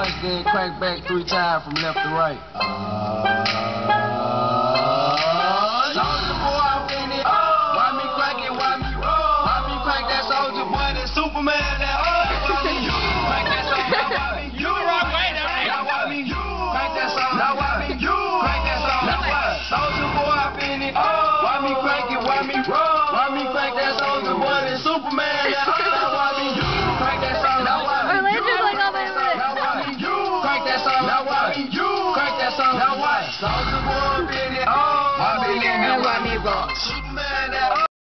once, then crank back three times from left to right. Uh, soldier boy, it. Why me crank it? Why me roll? Why me crank that soldier boy? That Superman? That why me you? Crank that soldier. Why me you? Now why me you? Crank that soldier. Now why me you? Crank that soldier. Now boy, it. Why me crank it? Why me? Why me crank that soldier boy? That Superman? That Soldier boy, Benny, oh, Bobby Lee, and